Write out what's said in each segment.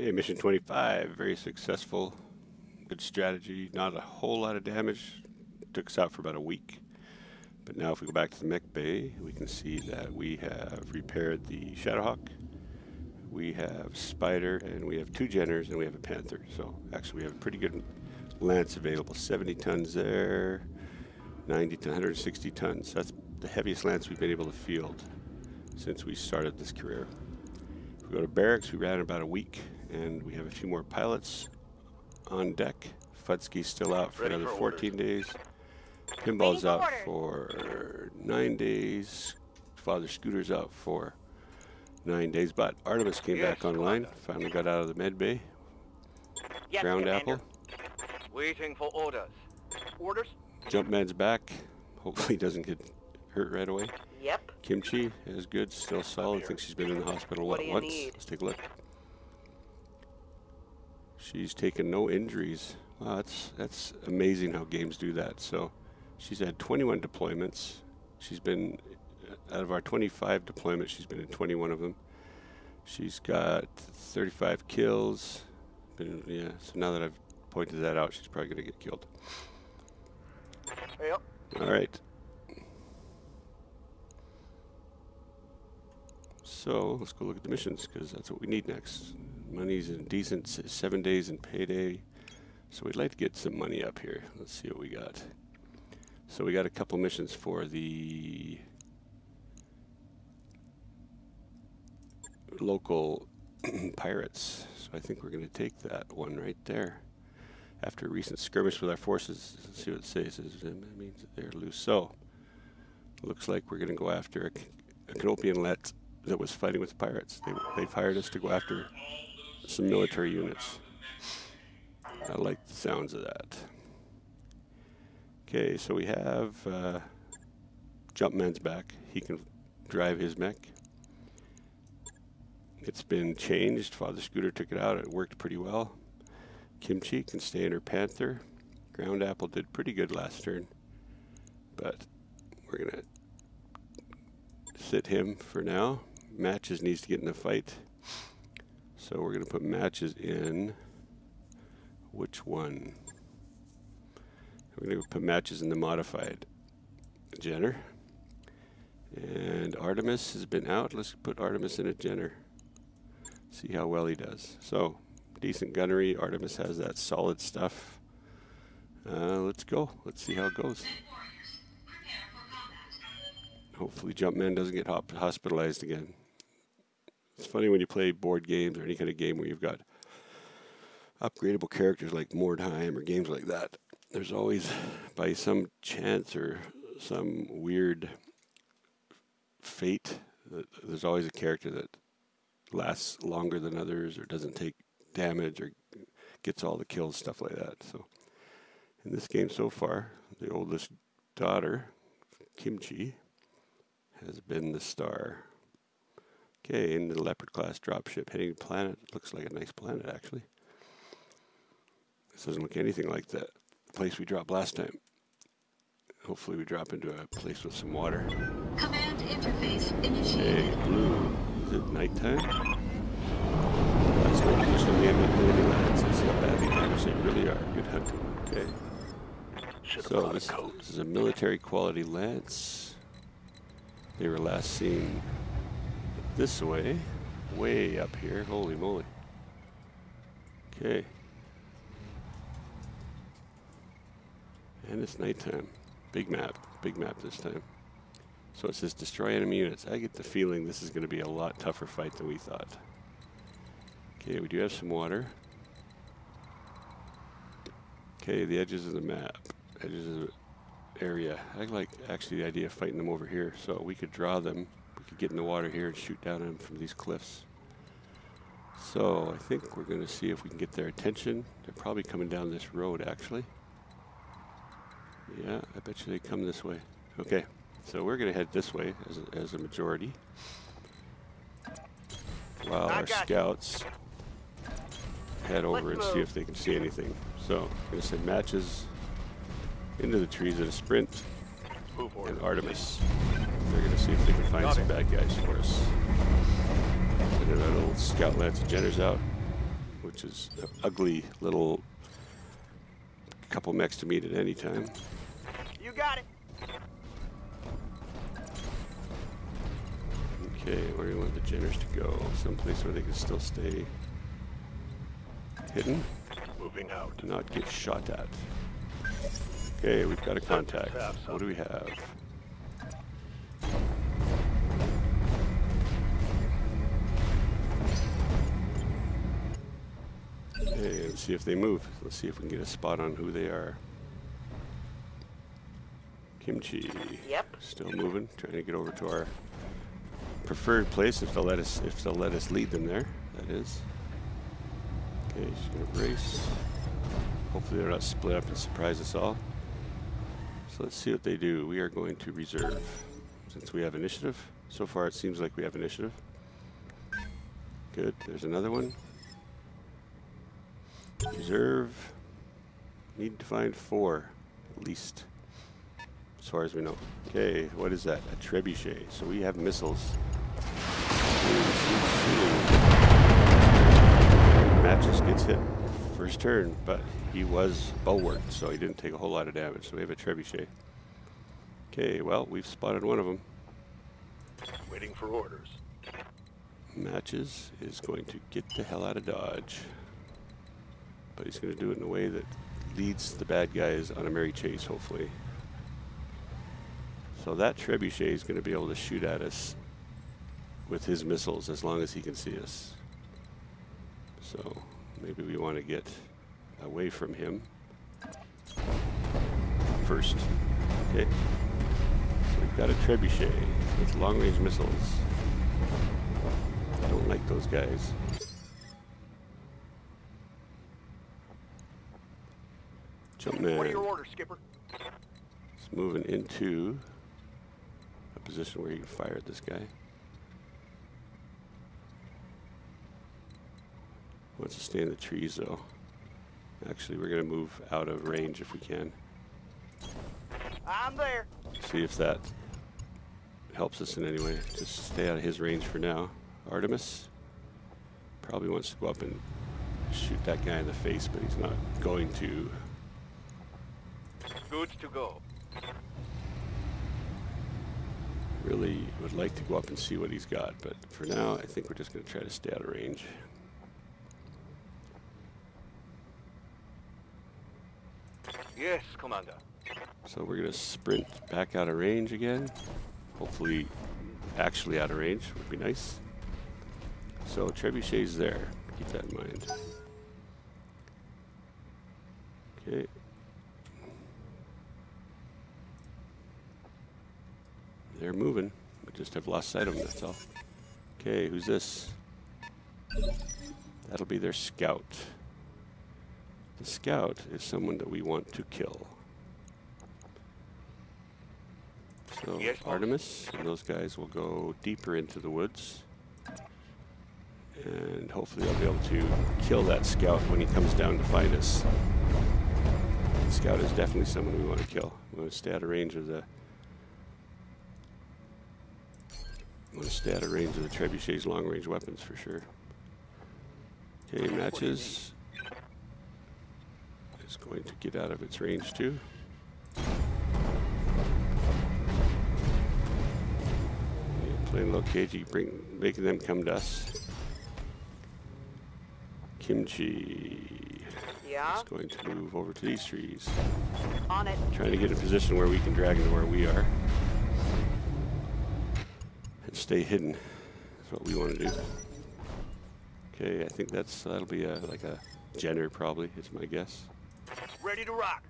Okay, mission 25, very successful. Good strategy, not a whole lot of damage. Took us out for about a week. But now if we go back to the mech bay, we can see that we have repaired the Shadowhawk. We have Spider, and we have two Jenners, and we have a Panther. So actually we have a pretty good lance available. 70 tons there, 90 to 160 tons. That's the heaviest lance we've been able to field since we started this career. If we go to barracks, we ran about a week and we have a few more pilots on deck. Fudsky's still out for Ready another for 14 orders. days. Pinball's out order. for nine days. Father Scooter's out for nine days, but Artemis came yes, back online. Finally got out of the med bay. Yes, Ground Commander. apple. Waiting for orders. Orders? Jumpman's back. Hopefully doesn't get hurt right away. Yep. Kimchi is good, still solid. I think she's been in the hospital what, what once. Need? Let's take a look. She's taken no injuries. Wow, that's that's amazing how games do that. So she's had 21 deployments. She's been uh, out of our 25 deployments, she's been in 21 of them. She's got 35 kills. Been yeah. So now that I've pointed that out, she's probably going to get killed. Yep. All right. So let's go look at the missions because that's what we need next money's in decent seven days in payday. So we'd like to get some money up here. Let's see what we got. So we got a couple missions for the local pirates. So I think we're going to take that one right there. After a recent skirmish with our forces, let's see what it says. It means they're loose. So looks like we're going to go after a, a Canopian let that was fighting with pirates. They, they've hired us to go after some military units. I like the sounds of that. Okay, so we have uh, Jumpman's back. He can drive his mech. It's been changed. Father Scooter took it out. It worked pretty well. Kimchi can stay in her Panther. Ground Apple did pretty good last turn. But we're going to sit him for now. Matches needs to get in the fight. So we're going to put matches in. Which one? We're going to put matches in the modified. Jenner. And Artemis has been out. Let's put Artemis in a Jenner. See how well he does. So, decent gunnery. Artemis has that solid stuff. Uh, let's go. Let's see how it goes. Hopefully Jumpman doesn't get hospitalized again. It's funny when you play board games or any kind of game where you've got upgradable characters like Mordheim or games like that. There's always, by some chance or some weird fate, there's always a character that lasts longer than others or doesn't take damage or gets all the kills, stuff like that. So in this game so far, the oldest daughter, Kimchi, has been the star. Okay, into the Leopard class dropship heading to planet. Looks like a nice planet, actually. This doesn't look anything like the place we dropped last time. Hopefully we drop into a place with some water. Command interface initiated. Hey, blue. Is it nighttime? Last night position the enemy lands. Let's see how bad the actually really are. Good hunting. Okay. So this, this is a military quality lance. They were last seen this way, way up here. Holy moly. Okay. And it's nighttime. Big map. Big map this time. So it says destroy enemy units. I get the feeling this is going to be a lot tougher fight than we thought. Okay, we do have some water. Okay, the edges of the map. Edges of the area. I like actually the idea of fighting them over here. So we could draw them get in the water here and shoot down on them from these cliffs. So I think we're going to see if we can get their attention. They're probably coming down this road, actually. Yeah, I bet you they come this way. Okay, so we're going to head this way as a, as a majority. While our scouts head over and see if they can see anything. So I'm going to send matches into the trees at a sprint and Artemis. They're going to see if they can find Got some it. bad guys for us. Send that little scout lance of Jenner's out. which is an ugly little couple mechs to meet at any time. You got it. Okay, where do you want the Jenners to go? Someplace where they can still stay hidden, Moving out. and not get shot at. Okay, we've got a contact. What do we have? See if they move. Let's see if we can get a spot on who they are. Kimchi. Yep. Still moving, trying to get over to our preferred place if they'll let us if they'll let us lead them there. That is. Okay, she's gonna brace. Hopefully they're not split up and surprise us all. So let's see what they do. We are going to reserve since we have initiative. So far it seems like we have initiative. Good. There's another one. Reserve. Need to find four, at least. As far as we know. Okay, what is that? A trebuchet. So we have missiles. Matches gets hit first turn, but he was bulwarked, so he didn't take a whole lot of damage. So we have a trebuchet. Okay, well, we've spotted one of them. Waiting for orders. Matches is going to get the hell out of Dodge. But he's going to do it in a way that leads the bad guys on a merry chase, hopefully. So that trebuchet is going to be able to shoot at us with his missiles as long as he can see us. So maybe we want to get away from him first. Okay. So we've got a trebuchet with long-range missiles. I don't like those guys. Jumpman. What are your orders, Skipper? He's moving into a position where he can fire at this guy. Wants to stay in the trees though. Actually, we're going to move out of range if we can. I'm there. See if that helps us in any way. Just stay out of his range for now. Artemis probably wants to go up and shoot that guy in the face, but he's not going to. Good to go. Really would like to go up and see what he's got, but for now, I think we're just going to try to stay out of range. Yes, Commander. So we're going to sprint back out of range again. Hopefully, actually out of range would be nice. So Trebuchet's there. Keep that in mind. Okay. They're moving. We just have lost sight of them, that's all. Okay, who's this? That'll be their scout. The scout is someone that we want to kill. So Yes. Artemis and those guys will go deeper into the woods. And hopefully I'll be able to kill that scout when he comes down to find us. The scout is definitely someone we want to kill. We want to stay out of range of the want to stay out of range of the trebuchet's long range weapons for sure. Okay, matches is going to get out of its range too. Playing little cagey, bring, making them come to us. Kimchi Yeah, is going to move over to these trees. on it. Trying to get a position where we can drag them to where we are. And stay hidden. That's what we want to do. Okay, I think that's that'll be a, like a Jenner probably, is my guess. Ready to rock.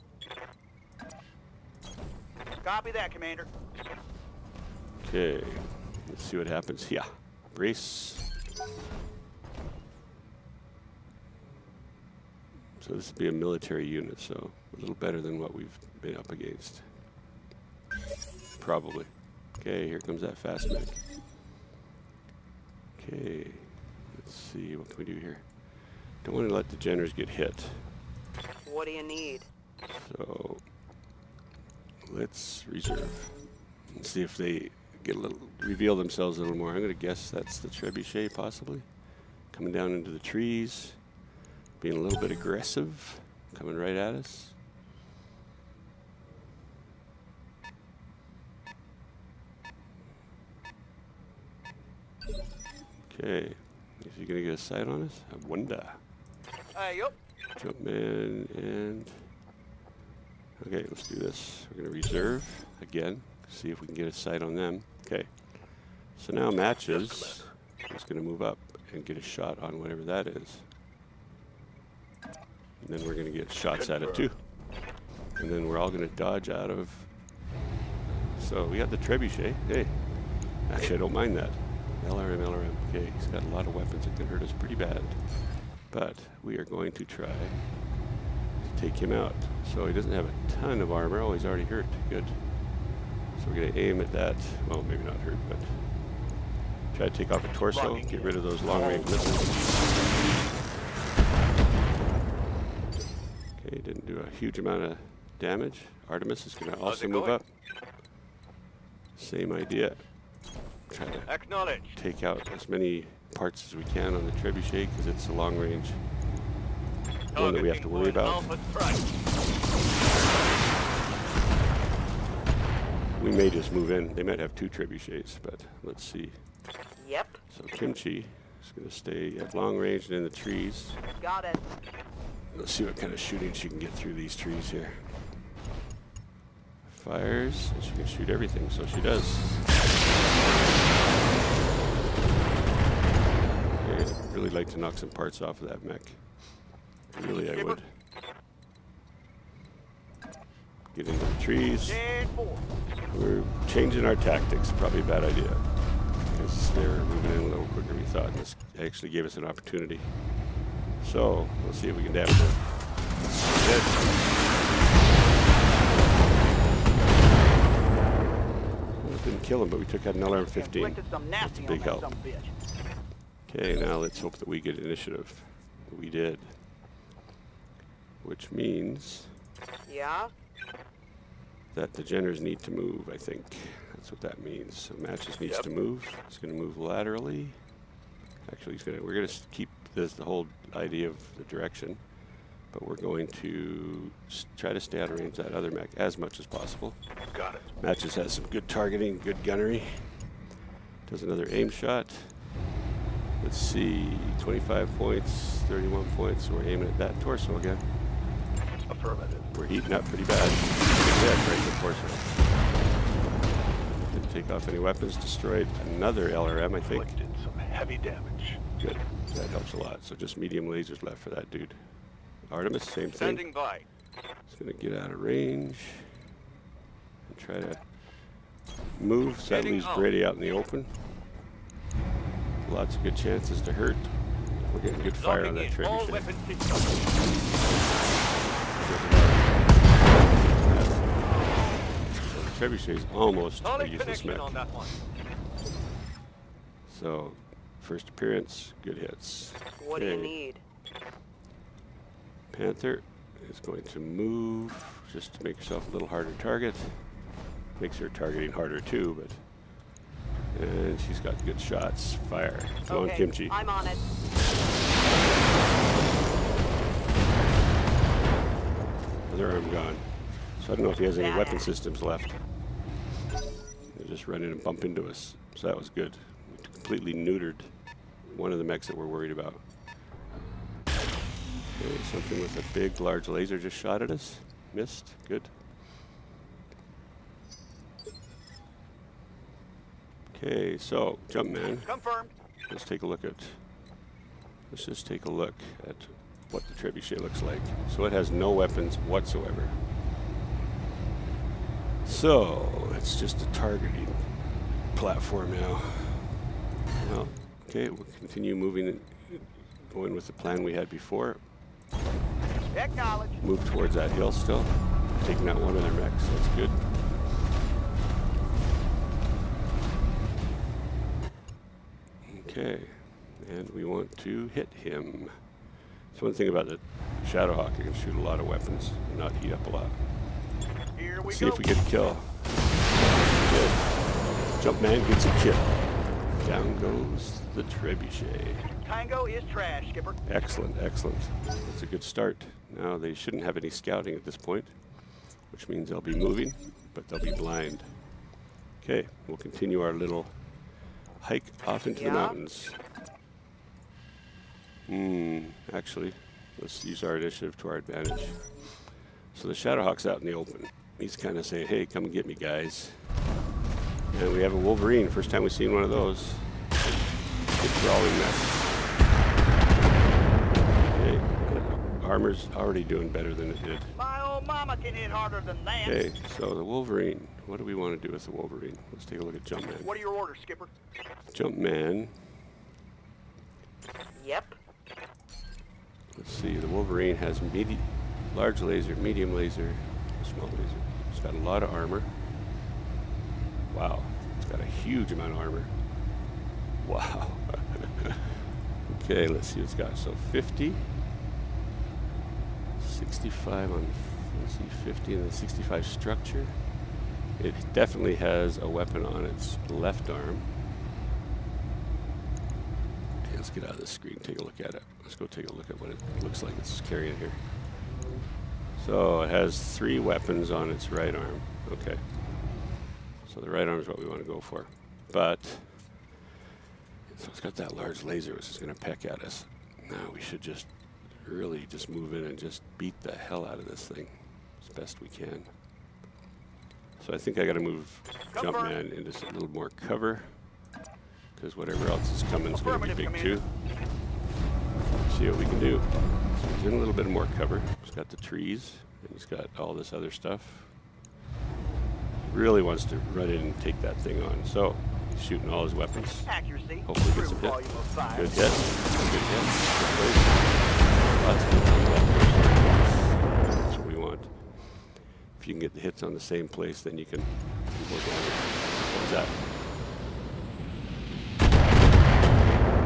Copy that, Commander. Okay, let's see what happens. Yeah, brace. So this would be a military unit, so a little better than what we've been up against. Probably. Okay, here comes that fast medic. Okay, let's see, what can we do here? Don't want to let the Jenners get hit. What do you need? So let's reserve and see if they get a little reveal themselves a little more. I'm going to guess that's the trebuchet possibly coming down into the trees. being a little bit aggressive, coming right at us. Okay, is he gonna get a sight on us? I wonder. Hey, Jump Jumpman and okay, let's do this. We're gonna reserve again. See if we can get a sight on them. Okay. So now matches. He's gonna move up and get a shot on whatever that is. And then we're gonna get shots at it too. And then we're all gonna dodge out of. So we got the trebuchet. Hey, actually I don't mind that. LRM, LRM. Okay, he's got a lot of weapons that can hurt us pretty bad. But we are going to try to take him out. So he doesn't have a ton of armor. Oh, he's already hurt. Good. So we're going to aim at that. Well, maybe not hurt, but try to take off a torso, get rid of those long-range missiles. Okay, didn't do a huge amount of damage. Artemis is going to also move up. Same idea. Try to Acknowledge. take out as many parts as we can on the trebuchet because it's a long range one that we have to worry about. We may just move in. They might have two trebuchets, but let's see. Yep. So Kimchi is going to stay at long range and in the trees. Got it. Let's see what kind of shooting she can get through these trees here. Fires, and she can shoot everything, so she does. Okay, I'd really like to knock some parts off of that mech. Really, I would. Get into the trees. We're changing our tactics. Probably a bad idea. Because they were moving in a little quicker than we thought. This actually gave us an opportunity. So, let's see if we can damage it didn't kill him, but we took out an LRM-15. Inflicted some nasty big help. son of a bitch. Okay, now let's hope that we get initiative. We did. Which means Yeah? that the Jenners need to move, I think. That's what that means. So Matches needs Yep. to move. He's going to move laterally. Actually, he's going to. We're going to keep this the whole idea of the direction, but we're going to try to stay out of range of that other mech as much as possible. Got it. Matches has some good targeting, good gunnery. Does another aim shot. Let's see, 25 points, 31 points. We're aiming at that torso again. Affirmative. We're heating up pretty bad. Yeah, right the torso. Didn't take off any weapons. Destroyed another LRM, I think. Inflicted some heavy damage. Good. That helps a lot. So just medium lasers left for that dude. Artemis, same thing. Standing by. He's gonna get out of range and try to move. So that leaves. Brady out in the open. Lots of good chances to hurt. We're getting good fire on that in all trebuchet. weapon. So the trebuchet's almost a useless connection mech. on that one. So, first appearance, good hits. What do you need? Panther is going to move just to make yourself a little harder target. Makes her targeting harder too, but. And she's got good shots. Fire. Come on, Kimchi. I'm on it. Other arm gone. So I don't know if he has any weapon systems left. They just run in and bump into us. So that was good. We completely neutered one of the mechs that we're worried about. Okay, something with a big, large laser just shot at us. Missed. Good. Okay, so Jumpman. Confirmed. Let's take a look at. Let's just take a look at what the trebuchet looks like. So it has no weapons whatsoever. So it's just a targeting platform now. Well, okay, we'll continue moving, going with the plan we had before. Acknowledge. Move towards that hill still, taking out one of their mechs. That's good. Okay, and we want to hit him. That's one thing about the Shadowhawk, you can shoot a lot of weapons and not heat up a lot. Here we See go. if we get a kill. Good. Jumpman gets a kill. Down goes the trebuchet. Tango is trash, Skipper. Excellent, excellent. That's a good start. Now they shouldn't have any scouting at this point, which means they'll be moving, but they'll be blind. Okay, we'll continue our little hike off into the mountains. Hmm, actually, let's use our initiative to our advantage. So the Shadowhawk's out in the open. He's kind of saying, hey, come and get me, guys. And we have a Wolverine. First time we've seen one of those. Good crawling mess. Okay, armor's already doing better than it did. Mama can hit harder than that. Okay, so the Wolverine. What do we want to do with the Wolverine? Let's take a look at Jumpman. What are your orders, Skipper? Jumpman. Yep. Let's see. The Wolverine has medi- large laser, medium laser, small laser. It's got a lot of armor. Wow, it's got a huge amount of armor. Wow. okay, let's see what it's got. So 50, 65 on, let's see, 50 and then 65 structure. It definitely has a weapon on its left arm. Okay, let's get out of this screen, take a look at it. Let's go take a look at what it looks like it's carrying here. So it has three weapons on its right arm. Okay. So the right arm is what we want to go for. But, so it's got that large laser which is going to peck at us. Now we should just really just move in and just beat the hell out of this thing best we can. So I think I got to move. Jumpman into a little more cover because whatever else is coming is going to be big too. See what we can do. So he's in a little bit more cover. He's got the trees and he's got all this other stuff. Really wants to run in and take that thing on. So he's shooting all his weapons. Accuracy. Hopefully gets a hit. Good hit. Good hit. Lots of hits you can get the hits on the same place, then you can do more damage. What was that?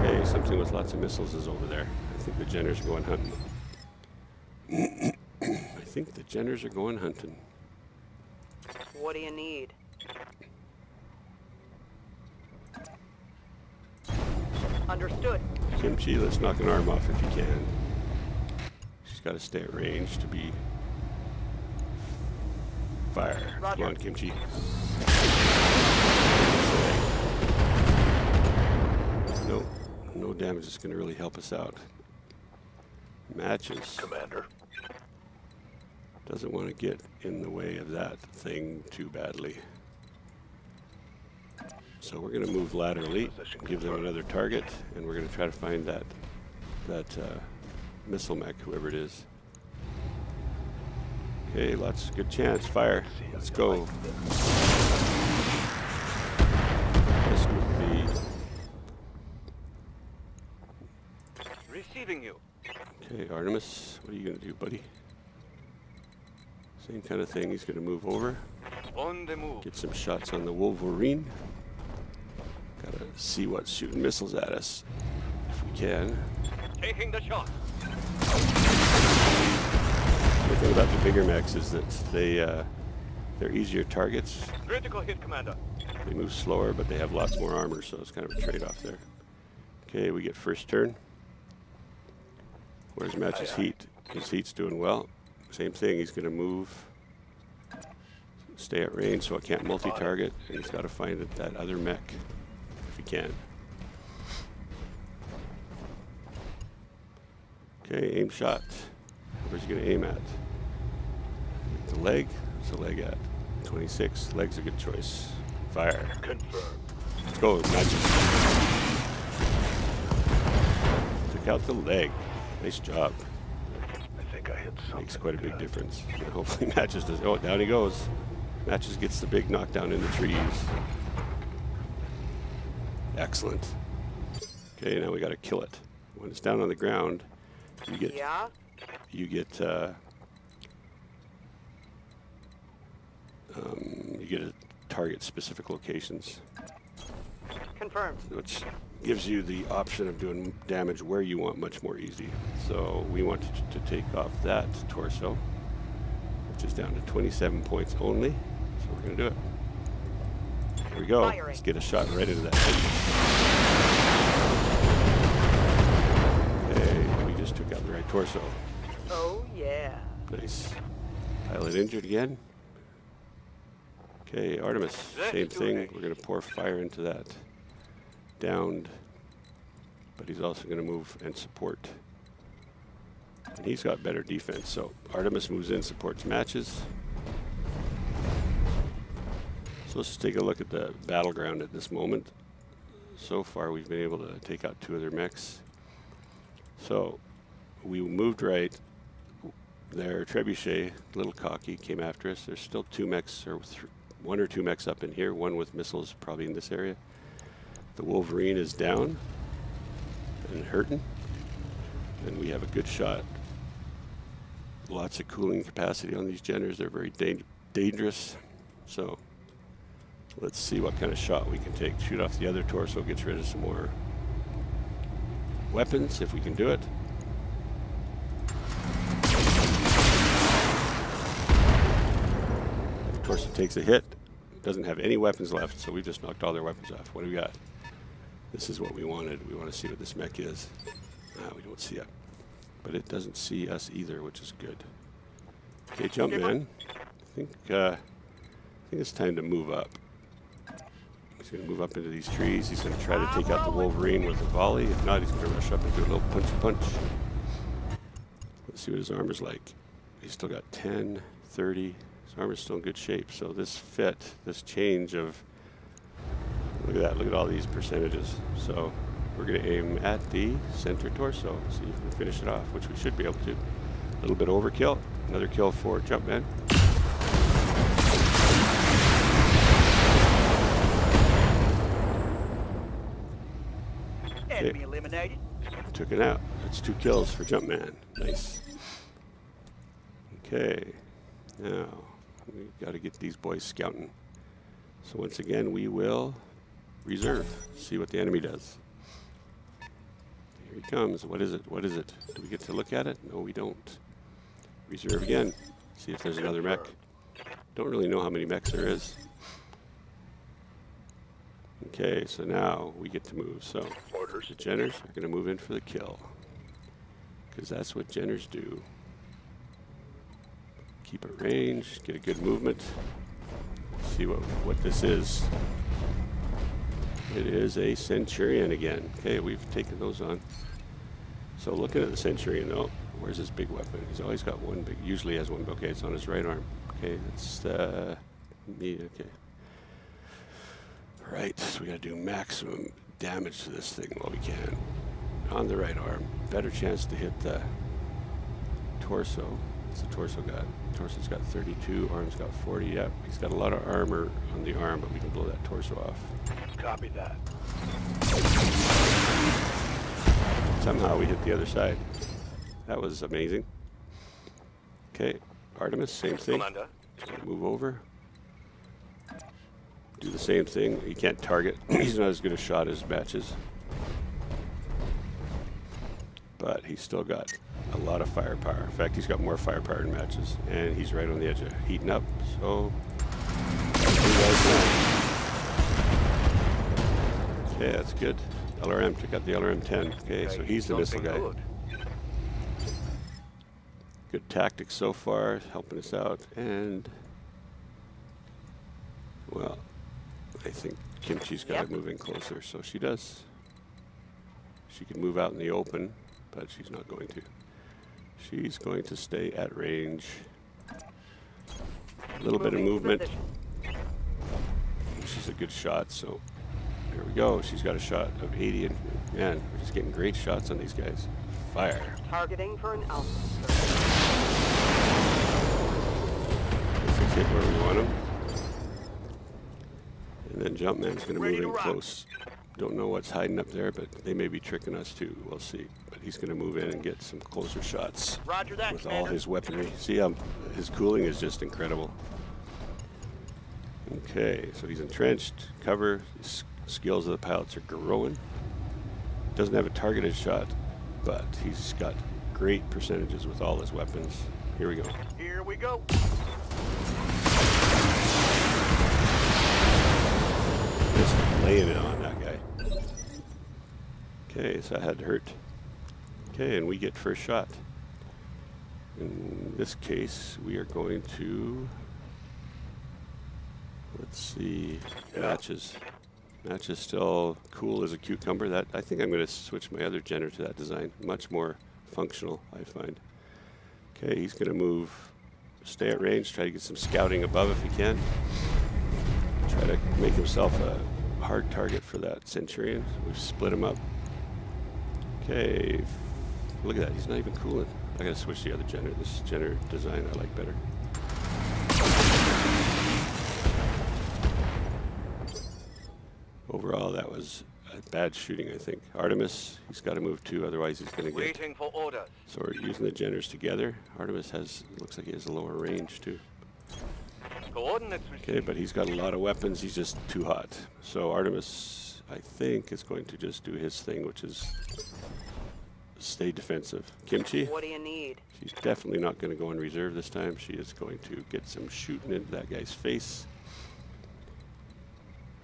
Okay, something with lots of missiles is over there. I think the Jenners are going hunting. I think the Jenners are going hunting. What do you need? Understood. Kimchi, let's knock an arm off if you can. She's got to stay at range to be fire. Come on, Kimchi. No, no damage is going to really help us out. Matches Commander. doesn't want to get in the way of that thing too badly. So we're going to move laterally, give them another target, and we're going to try to find that that uh, missile mech, whoever it is. Okay, lots good chance. Fire. Let's go. this. Would be Receiving you. okay. Artemis, what are you going to do, buddy? Same kind of thing. He's going to move over. On the move. Get some shots on the Wolverine. Gotta see what's shooting missiles at us, if we can. Taking the shot. Thing about the bigger mechs is that they, uh, they're easier targets. Critical hit, Commander. They move slower, but they have lots more armor, so it's kind of a trade-off there. Okay, we get first turn. Where's Match's heat? His heat's doing well. Same thing, he's gonna move, stay at range so I can't multi-target, and he's gotta find it- that other mech, if he can. Okay, aim shot. Where's he gonna aim at? The leg? What's the leg at? 26. Leg's a good choice. Fire. Confirmed. Let's go, matches. Took out the leg. Nice job. I think I hit something. Makes quite a big good. difference. And hopefully Matches does. Oh, down he goes. Matches gets the big knockdown in the trees. Excellent. Okay, now we got to kill it. When it's down on the ground, you get Yeah? you get uh, um, you get to target specific locations. Confirmed. which gives you the option of doing damage where you want much more easy. So we want to, to take off that torso, which is down to 27 points only. So we're going to do it. Here we go. Firing. Let's get a shot right into that. thing. Hey, we just took out the right torso. Oh, yeah. Nice. Pilot injured again. Okay, Artemis, same thing. We're going to pour fire into that. Downed. But he's also going to move and support. And he's got better defense. So Artemis moves in, supports matches. So let's just take a look at the battleground at this moment. So far, we've been able to take out two of their mechs. So we moved right. Their trebuchet, a little cocky, came after us. There's still two mechs, or one or two mechs up in here. One with missiles, probably in this area. The Wolverine is down and hurting, and we have a good shot. Lots of cooling capacity on these Jenners. They're very dang- dangerous. So let's see what kind of shot we can take. Shoot off the other torso, gets rid of some more weapons if we can do it. If torso takes a hit, doesn't have any weapons left, so we just knocked all their weapons off. What do we got? This is what we wanted. We want to see what this mech is. Ah, we don't see it. But it doesn't see us either, which is good. Okay, Jumpman. I think uh, I think it's time to move up. He's going to move up into these trees. He's going to try to take out the Wolverine with a volley. If not, he's going to rush up and do a little punch punch. Let's see what his armor's like. He's still got 10, 30. His armor's still in good shape. So this fit, this change of look at that. Look at all these percentages. So we're going to aim at the center torso. See if we can finish it off, which we should be able to. A little bit overkill. Another kill for Jumpman. Enemy eliminated. Took it out. That's two kills for Jumpman. Nice. Okay. Now, we got to get these boys scouting. So once again, we will reserve. See what the enemy does. Here he comes. What is it? What is it? Do we get to look at it? No, we don't. Reserve again. See if there's another mech. Don't really know how many mechs there is. Okay, so now we get to move. So the Jenners are going to move in for the kill. Because that's what Jenners do. Keep it range, get a good movement. See what, what this is. It is a Centurion again. Okay, we've taken those on. So looking at the Centurion though, where's his big weapon? He's always got one big, usually has one, okay, it's on his right arm. Okay, that's uh, me, okay. Right, so we gotta do maximum damage to this thing while we can. On the right arm, better chance to hit the torso. What's the torso got? Torso's got 32, arm's got 40. Yep, he's got a lot of armor on the arm, but we can blow that torso off. Copy that. Somehow we hit the other side. That was amazing. Okay, Artemis, same thing. Commander. Move over. Do the same thing. He can't target. he's not as good a shot as matches. But he's still got a lot of firepower. In fact, he's got more firepower than matches. And he's right on the edge of heating up. So, Okay, that's good. LRM, took out the LRM 10. Okay, so he's the missile guy. Good. Good tactics so far, helping us out. And, well, I think Kimchi's got Yep. to move in closer, so she does. She can move out in the open, but she's not going to. She's going to stay at range. A little bit of movement. She's a good shot, so there we go. She's got a shot of 80, and man, we're just getting great shots on these guys. Fire. Targeting for an alpha. This is it where we want him. And then Jumpman's going to move in close. Don't know what's hiding up there, but they may be tricking us too. We'll see. But he's going to move in and get some closer shots Roger that, with all his weaponry. See, um, his cooling is just incredible. Okay, so he's entrenched, cover. His skills of the pilots are growing. Doesn't have a targeted shot, but he's got great percentages with all his weapons. Here we go. Here we go. Just laying it on that. Okay, so that had to hurt. Okay, and we get first shot. In this case, we are going to, let's see, matches. Matches still cool as a cucumber. That I think I'm going to switch my other Jenner to that design. Much more functional, I find. Okay, he's going to move, stay at range, try to get some scouting above if he can. Try to make himself a hard target for that Centurion. We've split him up. Okay, look at that. He's not even cooling. I gotta switch the other Jenner. This Jenner design I like better. Overall, that was a bad shooting, I think. Artemis, he's got to move too, otherwise he's going to get. Waiting for orders. So we're using the Jenners together. Artemis has, looks like he has a lower range too. Coordinates. Okay, but he's got a lot of weapons. He's just too hot. So Artemis, I think, is going to just do his thing, which is stay defensive. Kimchi, What do you need? she's definitely not going to go on reserve this time. She is going to get some shooting into that guy's face.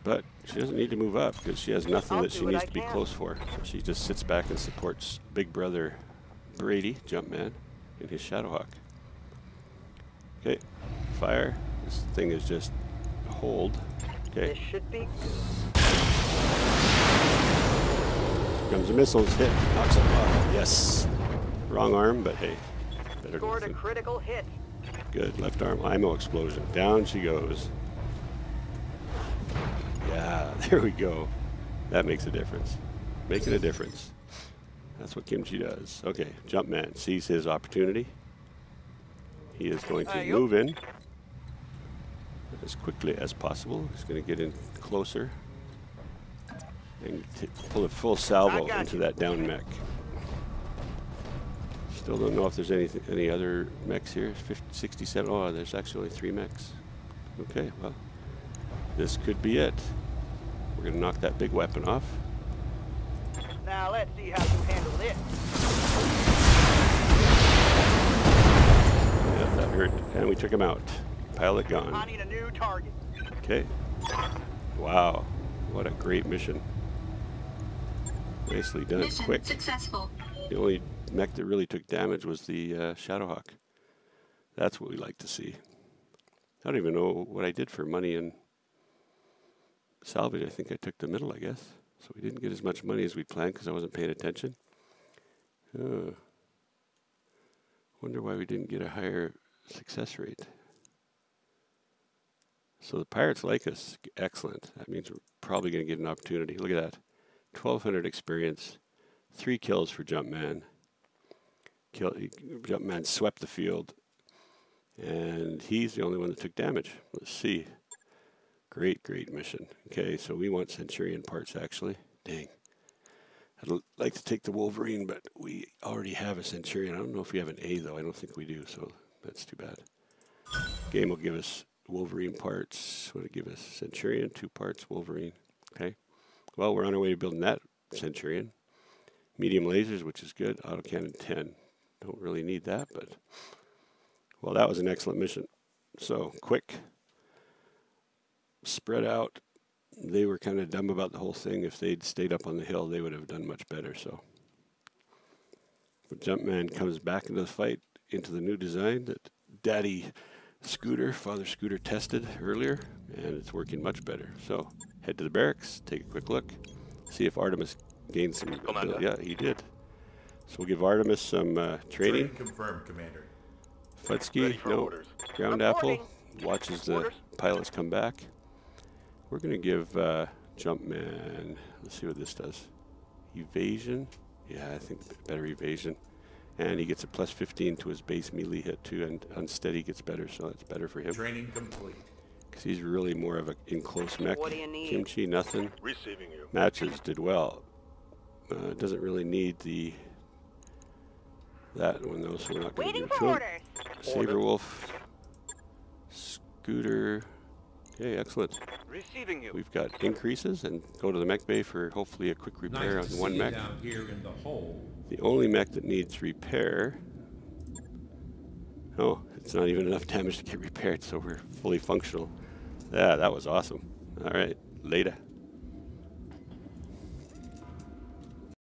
But she doesn't need to move up because she has nothing I'll that she needs I to be can. close for. So she just sits back and supports Big Brother Brady, Jumpman, in his Shadowhawk. Okay, fire. This thing is just hold. Okay, This should be comes the missiles, hit, knocks it off. Yes. Wrong arm, but hey, better scored a critical hit. Good, left arm, ammo explosion. Down she goes. Yeah, there we go. That makes a difference. Making a difference. That's what Kimchi does. Okay, Jumpman sees his opportunity. He is going to move in as quickly as possible. He's going to get in closer and t- pull a full salvo into you. that down mech. Still don't know if there's any any other mechs here. 50, 67. Oh, there's actually three mechs. Okay, well, this could be it. We're gonna knock that big weapon off. Now let's see how you handle this. Yeah, that hurt. And we took him out. Pilot gone. I need a new target. Okay. Wow, what a great mission. Nicely done. Mission Quick. successful. The only mech that really took damage was the uh, Shadowhawk. That's what we like to see. I don't even know what I did for money and salvage. I think I took the middle, I guess. So we didn't get as much money as we planned because I wasn't paying attention. Uh, wonder why we didn't get a higher success rate. So the pirates like us. Excellent. That means we're probably going to get an opportunity. Look at that. 1200 experience. Three kills for Jumpman. Kill, he- Jumpman swept the field. And he's the only one that took damage. Let's see. Great, great mission. Okay, so we want Centurion parts actually. Dang. I'd like to take the Wolverine, but we already have a Centurion. I don't know if we have an A though. I don't think we do, so that's too bad. Game will give us Wolverine parts. What it give us? Centurion, two parts, Wolverine. Okay. Well, we're on our way to building that Centurion. Medium lasers, which is good. Autocannon 10. Don't really need that, but well, that was an excellent mission. So quick, spread out. They were kind of dumb about the whole thing. If they'd stayed up on the hill, they would have done much better. So, but Jumpman comes back into the fight, into the new design that Daddy Scooter, Father Scooter tested earlier, and it's working much better. So, head to the barracks, take a quick look, see if Artemis gained some. Commander. Yeah, he did. So we'll give Artemis some uh, training. Training confirmed, Commander. Ready Futsky, no. orders. Ground apple Reporting. watches the Orders. pilots come back. We're going to give uh, Jumpman, let's see what this does. Evasion. Yeah, I think better evasion. And he gets a plus 15 to his base melee hit too, and unsteady gets better, so that's better for him. Training complete. Because he's really more of a in close mech. What do you need? Kimchi, nothing. Receiving you. Matches did well. Uh, doesn't really need the that one though, so we're not going to give it to him. Saber Wolf, Scooter. Okay, excellent. Receiving you. We've got increases and go to the mech bay for hopefully a quick repair Nice on one mech. down here in the hole. The only mech that needs repair. Oh, it's not even enough damage to get repaired, so we're fully functional. Yeah, that was awesome. All right, later.